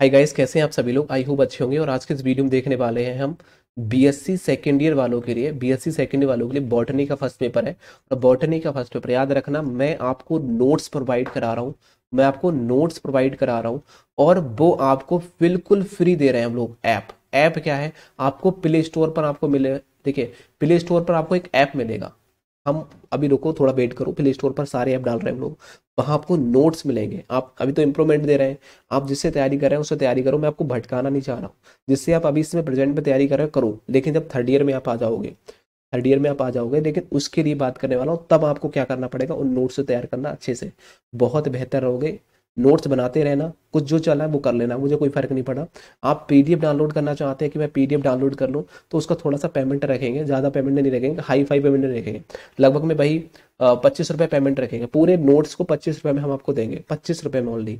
Hi guys कैसे हैं आप सभी लोग? आई होप अच्छे होंगे और आज के इस वीडियो में देखने वाले हैं हम बीएससी सेकेंड ईयर वालों के लिए बीएससी सेकेंड ईयर वालों के लिए बॉटनी का फ़र्स्ट पेपर है। और बॉटनी का फ़र्स्ट पेपर याद रखना, मैं आपको नोट्स प्रोवाइड करा रहा हूँ। मैं आपको नोट्स प्रोवाइड करा रहा हूँ और वो आपको बिल्कुल फ्री दे रहे हैं हम लोग ऐप ऐप क्या है? आपको प्ले स्टोर पर आपको मिले, देखिए प्ले स्टोर पर आपको एक ऐप मिलेगा। हम अभी रुको, थोड़ा वेट करो प्ले स्टोर पर सारे ऐप डाल रहे हैं हम लोग। वहाँ आपको नोट्स मिलेंगे। आप अभी तो इम्प्रूवमेंट दे रहे हैं। आप जिससे तैयारी कर रहे हैं, उससे तैयारी करो। मैं आपको भटकाना नहीं चाह रहा हूँ। जिससे आप अभी इसमें प्रेजेंट में तैयारी कर रहे हो, करो। लेकिन जब थर्ड ईयर में आप आ जाओगे थर्ड ईयर में आप आ जाओगे, लेकिन उसके लिए बात करने वाला हूँ, तब आपको क्या करना पड़ेगा? उन नोट्स तैयार करना अच्छे से। बहुत बेहतर रहोगे। नोट्स बनाते रहना, कुछ जो चला है वो कर लेना, मुझे कोई फ़र्क नहीं पड़ा। आप पीडीएफ डाउनलोड करना चाहते हैं कि मैं पीडीएफ डाउनलोड कर लूँ तो उसका थोड़ा सा पेमेंट रखेंगे, ज़्यादा पेमेंट नहीं रखेंगे हाई फाई पेमेंट नहीं रखेंगे। लगभग में भाई पच्चीस रुपये पेमेंट रखेंगे। पूरे नोट्स को पच्चीस रुपये में हम आपको देंगे, पच्चीस रुपये में ऑलरेडी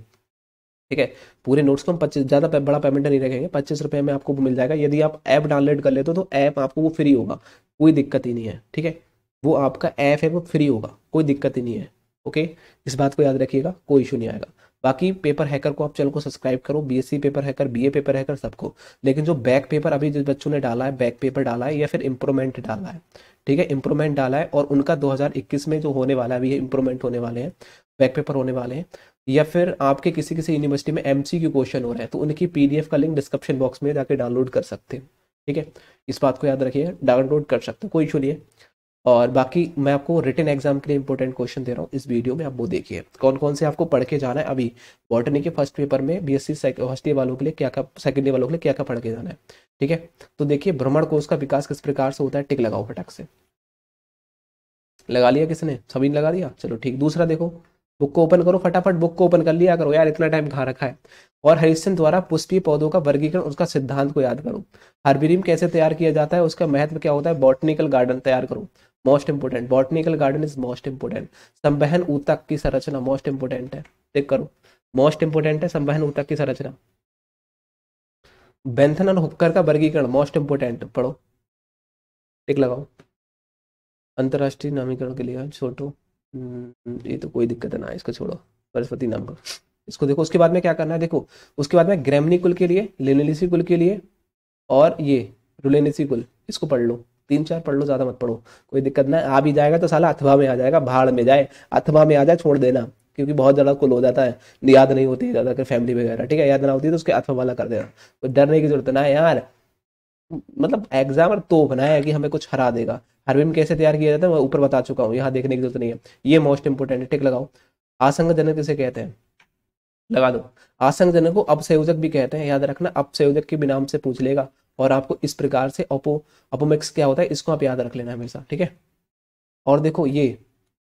ठीक है? पूरे नोट्स को हम पच्चीस, ज़्यादा बड़ा पेमेंट नहीं रखेंगे, पच्चीस रुपये में आपको मिल जाएगा। यदि आप ऐप डाउनलोड कर लेते हो तो ऐप आपको वो फ्री होगा, कोई दिक्कत ही नहीं है। ठीक है? वो आपका ऐप है, वो फ्री होगा, कोई दिक्कत ही नहीं है। ओके इस बात को याद रखिएगा, कोई इशू नहीं आएगा। बाकी पेपर हैकर को आप चैनल को सब्सक्राइब करो BSc paper hacker BA paper hacker सबको। लेकिन जो बैक पेपर अभी जिस बच्चों ने डाला है बैक पेपर डाला है या फिर इम्प्रूवमेंट डाला है, ठीक है? इम्प्रूवमेंट डाला है और उनका 2021 में जो होने वाला है, अभी इम्प्रूवमेंट होने वाले हैं बैक पेपर होने वाले हैं, या फिर आपके किसी किसी यूनिवर्सिटी में एमसीक्यू क्वेश्चन हो रहे हैं तो उनकी पीडीएफ का लिंक डिस्क्रिप्शन बॉक्स में जाकर डाउनलोड कर सकते हैं, ठीक है? इस बात को याद रखिए डाउनलोड कर सकते हैं, कोई इशू नहीं है। और बाकी मैं आपको रिटर्न एग्ज़ाम के लिए इंपॉर्टेंट क्वेश्चन दे रहा हूँ। इस वीडियो में आप वो देखिए। कौन कौन से आपको पढ़ के जाना है? अभी बॉटनी के फ़र्स्ट पेपर में बी एस फ़र्स्ट ईयर वालों के लिए क्या क्या सेकेंड ईयर वालों के लिए क्या क्या पढ़ के जाना है। ठीक है? तो देखिए, भ्रमण कोष का विकास किस प्रकार से होता है? टिक लगाओ फटाक से। लगा लिया किसने? सभी ने लगा दिया? चलो ठीक। दूसरा देखो। बुक को ओपन करो फटाफट। बुक को ओपन कर लिया करो। यार, इतना टाइम खा रखा है? और हरिश्चंद द्वारा पुष्पीय पौधों का वर्गीकरण, उसका सिद्धांत को याद करो। हर्बिरिम कैसे तैयार किया जाता है? उसका महत्व क्या होता है? बॉटनिकल गार्डन तैयार करो। Most important botanical garden is most important संवहन ऊतक की संरचना मोस्ट इंपोर्टेंट है देख करो मोस्ट इंपोर्टेंट है संवहन ऊतक की संरचना बेंथन और हुक्कर का वर्गीकरण मोस्ट इंपोर्टेंट पढ़ो टिक लगाओ अंतरराष्ट्रीय नामीकरण के लिए छोटो ये तो कोई दिक्कत है ना इसको छोड़ो सरस्वती नाम का इसको देखो उसके बाद में क्या करना है देखो उसके बाद में ग्रेमनी कुल के लिए लिनेलिसी कुल के लिए और ये रुलेनिसी कुल इसको पढ़ लो तीन चार पढ़ लो, ज़्यादा मत पढ़ो। कोई दिक्कत ना, आ भी जाएगा तो साला अथवा में आ जाएगा, भाड़ में जाए। अथवा में आ जाए, छोड़ देना, क्योंकि बहुत ज़्यादा कुल हो जाता है। याद नहीं होती ज़्यादा कर फैमिली वगैरह, ठीक है? याद ना होती है तो उसके अथवा वाला कर देना। कोई डरने की ज़रूरत ना है यार। मतलब एग्ज़ाम तो बनाया कि हमें कुछ हरा देगा। हरविम कैसे तैयार किया जाता है, मैं ऊपर बता चुका हूँ, यहाँ देखने की ज़रूरत नहीं है। ये मोस्ट इंपोर्टेंट है, टिक लगाओ। आसंग जनक किसे कहते हैं। लगा दो। आसंग जनक को अब संयोजक भी कहते हैं, याद रखना अब संयोजक के भी नाम से पूछ लेगा। और आपको इस प्रकार से अपो अपोमिक्स क्या होता है, इसको आप याद रख लेना हमेशा, ठीक है? और देखो ये,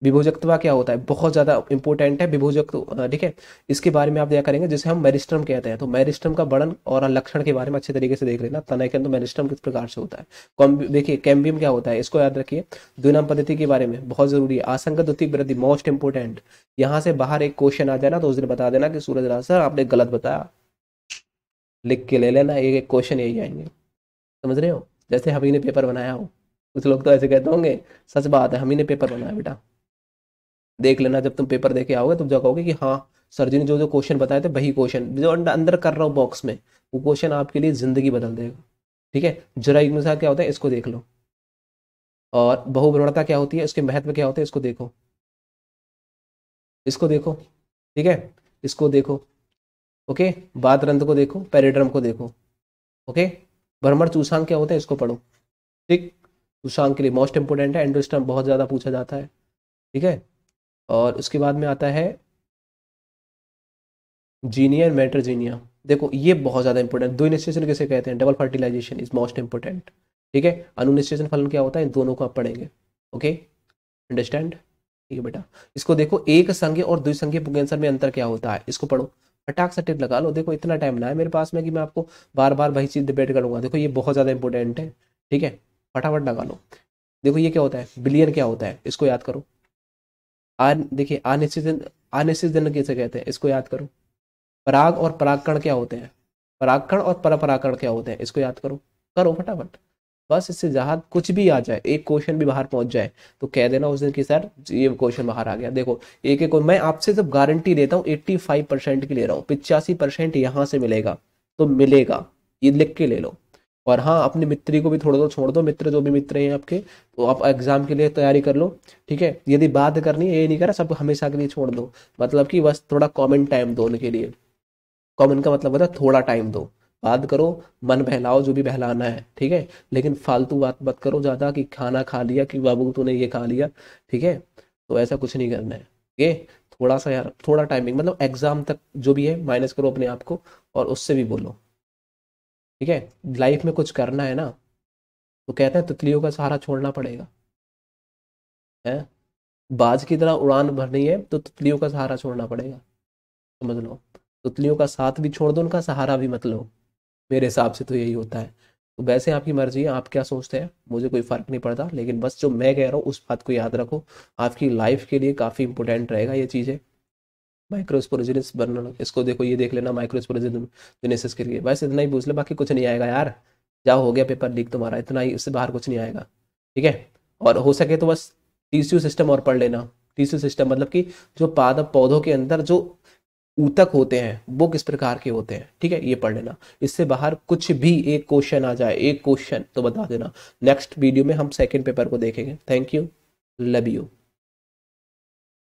विभोजकत्वा क्या होता है? बहुत ज़्यादा इंपॉर्टेंट है विभोजक, ठीक है? इसके बारे में आप दिया करेंगे, जिसे हम मेरिस्ट्रम कहते हैं। तो मेरिस्ट्रम का वर्णन और लक्षण के बारे में अच्छे तरीके से देख लेना। तनय के अंदर मेरिस्ट्रम किस प्रकार से होता है? देखिए कैम्बियम क्या होता है, इसको याद रखिए। द्विनाम पद्धति के बारे में बहुत ज़रूरी है। आसंग द्वितीय वृद्धि मोस्ट इंपोर्टेंट यहाँ से बाहर एक क्वेश्चन आ जाए ना तो उस दिन बता देना कि सूरज राज, सर, आपने गलत बताया। लिख के ले लेना एक क्वेश्चन यही आएँगे। समझ रहे हो? जैसे हम ही ने पेपर बनाया हो। कुछ लोग तो ऐसे कहते होंगे, सच बात है, हम ही ने पेपर बनाया बेटा। देख लेना, जब तुम पेपर दे के आओगे तुम जब कहोगे कि हाँ सर जी ने जो जो क्वेश्चन बताए थे, वही क्वेश्चन जो अंदर कर रहा हूँ बॉक्स में, वो क्वेश्चन आपके लिए ज़िंदगी बदल देगा। ठीक है? जरा अनुसार क्या होता है, इसको देख लो। और बहुभ्रणता क्या होती है, इसके महत्व क्या होते हैं, इसको देखो। इसको देखो। ठीक है? इसको देखो। ओके? बात रंध को देखो, पेरेड्रम को देखो, ओके? भ्रमण चूसांग क्या होता है इसको पढ़ो। ठीक? चूसांग के लिए मोस्ट इंपोर्टेंट है एंडोस्टम बहुत ज़्यादा पूछा जाता है। ठीक है? और उसके बाद में आता है जीनिया एंड मेट्रोजीनिया देखो, ये बहुत ज़्यादा इंपॉर्टेंट दो निश्चेषण किसे कहते हैं? Double fertilization is most important ठीक है? अनुनिश्चेषण फलन क्या होता है? इन दोनों को आप पढ़ेंगे। ओके? अंडरस्टैंड ठीक है बेटा? इसको देखो, एक संघ और द्विसंघीय पुगेंसर में अंतर क्या होता है? इसको पढ़ो। फटाक से टिप लगा लो। देखो, इतना टाइम ना है मेरे पास में कि मैं आपको बार बार वही चीज़ डिबेट करूँगा। देखो, ये बहुत ज़्यादा इंपॉर्टेंट है, ठीक है? फटाफट लगा लो। देखो, ये क्या होता है? बिलियन क्या होता है? इसको याद करो। देखिए अनिश्चित अनिश्चित जन कैसे कहते हैं? इसको याद करो। पराग और परागकण क्या होते हैं? परागकण और परपरागकण क्या होते हैं? इसको याद करो। करो फटाफट। बस इससे जहाँ कुछ भी आ जाए, एक क्वेश्चन भी बाहर पहुँच जाए तो कह देना उस दिन की सर, ये क्वेश्चन बाहर आ गया। देखो, एक एक मैं आपसे जब गारंटी देता हूँ एट्टी फाइव परसेंट की ले रहा हूँ, पिचासी परसेंट यहाँ से मिलेगा तो मिलेगा, ये लिख के ले लो। और हाँ अपने मित्री को भी थोड़ा दो छोड़ दो, मित्र जो भी मित्र हैं आपके तो आप एग्ज़ाम के लिए तैयारी कर लो, ठीक है? यदि बात करनी है, ये नहीं करा सब हमेशा के लिए छोड़ दो मतलब कि बस थोड़ा कॉमन टाइम दो उनके लिए। कॉमन का मतलब होता है थोड़ा टाइम दो। बात करो, मन बहलाओ, जो भी बहलाना है, ठीक है? लेकिन फालतू बात मत करो ज़्यादा कि खाना खा लिया कि बाबू तूने ये खा लिया, ठीक है? तो ऐसा कुछ नहीं करना है ये थोड़ा सा यार, थोड़ा टाइमिंग मतलब एग्ज़ाम तक जो भी है माइनस करो अपने आप को और उससे भी बोलो, ठीक है? लाइफ में कुछ करना है ना तो कहते हैं तितलियों का सहारा छोड़ना पड़ेगा, है? बाज की तरह उड़ान भरनी है तो तितलियों का सहारा छोड़ना पड़ेगा, समझ लो? तितलियों का साथ भी छोड़ दो, उनका सहारा भी मत लो। मेरे हिसाब से तो यही होता है। तो वैसे आपकी मर्ज़ी है, आप क्या सोचते हैं? मुझे कोई फ़र्क नहीं पड़ता, लेकिन बस जो मैं कह रहा हूँ, उस बात को याद रखो। आपकी लाइफ के लिए काफ़ी इंपॉर्टेंट रहेगा ये चीज़ें। माइक्रोस्पोरोजिनस बनना, इसको देखो, ये देख लेना माइक्रोस्पोरोजिनस के लिए। बस इतना ही पूछ ले, बाकी कुछ नहीं आएगा यार। जाओ हो गया पेपर लीक तुम्हारा, इतना ही, उससे बाहर कुछ नहीं आएगा। ठीक है? और हो सके तो बस टीसीयू सिस्टम और पढ़ लेना। टीसीयू सिस्टम मतलब कि जो पादप पौधों के अंदर जो ऊतक होते हैं, वो किस प्रकार के होते हैं? ठीक है, ये पढ़ लेना। इससे बाहर कुछ भी एक क्वेश्चन आ जाए, एक क्वेश्चन तो बता देना। नेक्स्ट वीडियो में हम सेकेंड पेपर को देखेंगे। Thank you love you